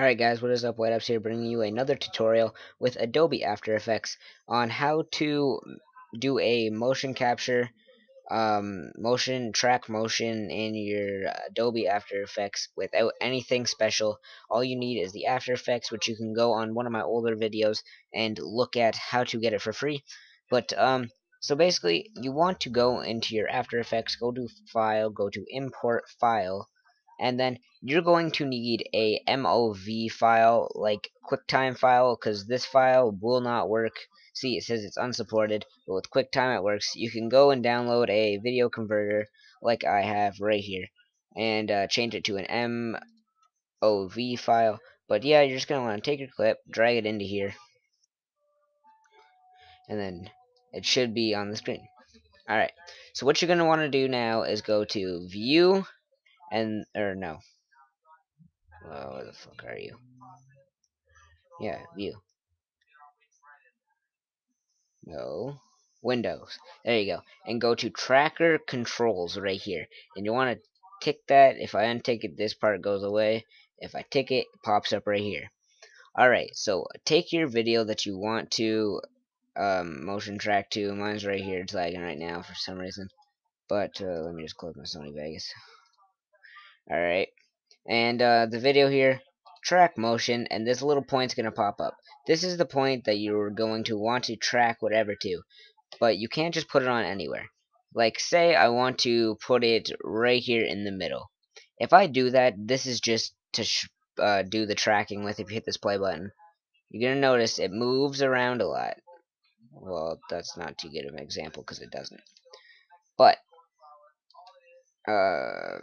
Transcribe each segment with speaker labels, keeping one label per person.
Speaker 1: Alright guys, what is up? White Ops here bringing you another tutorial with Adobe After Effects on how to do a motion capture, um, motion, track motion in your Adobe After Effects without anything special. All you need is the After Effects, which you can go on one of my older videos and look at how to get it for free. But, um, so basically, you want to go into your After Effects, go to File, go to Import File, and then you're going to need a MOV file, like QuickTime file, because this file will not work. See, it says it's unsupported, but with QuickTime it works. You can go and download a video converter, like I have right here, and uh, change it to an MOV file. But yeah, you're just going to want to take your clip, drag it into here, and then it should be on the screen. Alright, so what you're going to want to do now is go to View, and or no. Well, where the fuck are you? Yeah, view. No. Windows. There you go. And go to tracker controls right here. And you want to tick that. If I untick it, this part goes away. If I tick it, it pops up right here. Alright, so take your video that you want to um, motion track to. Mine's right here. It's lagging right now for some reason. But uh, let me just close my Sony Vegas. Alright. And uh, the video here, track motion, and this little point's going to pop up. This is the point that you're going to want to track whatever to. But you can't just put it on anywhere. Like, say I want to put it right here in the middle. If I do that, this is just to uh, do the tracking with if you hit this play button. You're going to notice it moves around a lot. Well, that's not too good of an example because it doesn't. But, uh,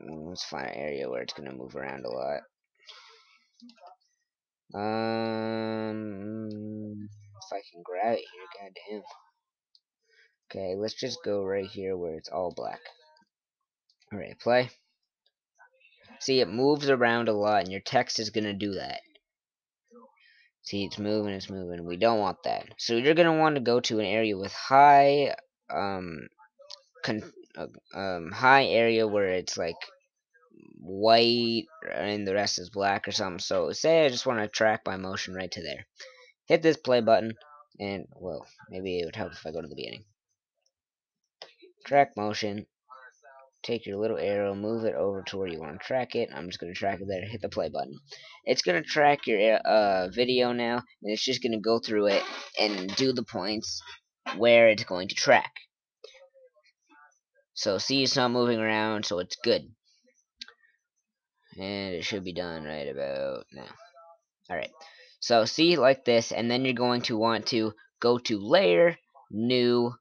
Speaker 1: let's find an area where it's going to move around a lot. Um, if I can grab it here, goddamn. Okay, let's just go right here where it's all black. Alright, play. See, it moves around a lot, and your text is going to do that. See, it's moving, it's moving. We don't want that. So you're going to want to go to an area with high, um, uh, um, high area where it's like white and the rest is black or something. So say I just want to track my motion right to there. Hit this play button and well maybe it would help if I go to the beginning. Track motion. Take your little arrow, move it over to where you want to track it. I'm just going to track it there. Hit the play button. It's going to track your uh, video now, and it's just going to go through it and do the points where it's going to track. So see it's not moving around, so it's good. And it should be done right about now. Alright. So see like this, and then you're going to want to go to layer, new,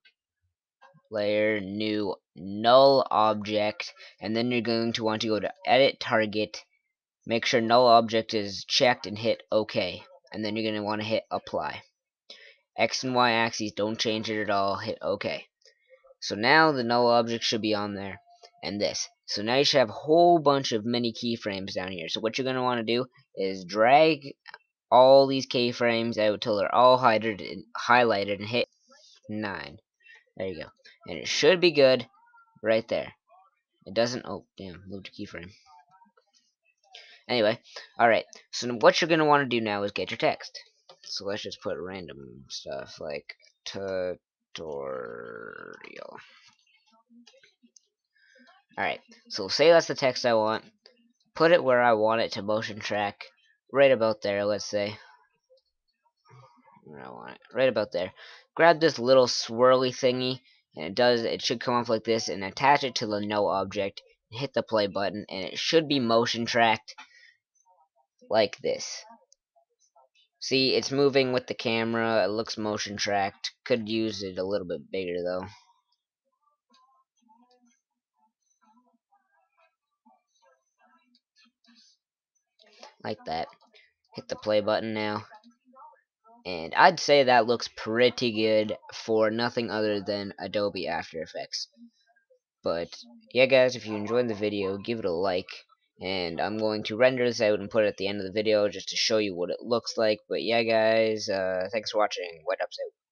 Speaker 1: layer, new, null object, and then you're going to want to go to edit target, make sure null object is checked and hit OK. And then you're going to want to hit apply. X and Y axes, don't change it at all, hit OK. So now the null object should be on there, and this. So now you should have a whole bunch of mini keyframes down here. So what you're going to want to do is drag all these keyframes out until they're all highlighted and, hit 9. There you go. And it should be good right there. It doesn't, oh, damn, moved a keyframe. Anyway, alright, so what you're going to want to do now is get your text. So let's just put random stuff like tutorial. Alright, so say that's the text I want. Put it where I want it to motion track. Right about there, let's say. Where I want it. Right about there. Grab this little swirly thingy, and it does, it should come off like this, and attach it to the null object. Hit the play button, and it should be motion tracked like this. See, it's moving with the camera. It looks motion tracked. Could use it a little bit bigger, though. like that. Hit the play button now. And I'd say that looks pretty good for nothing other than Adobe After Effects. But, yeah guys, if you enjoyed the video, give it a like. And I'm going to render this out and put it at the end of the video just to show you what it looks like. But yeah guys, uh, thanks for watching. Ops out.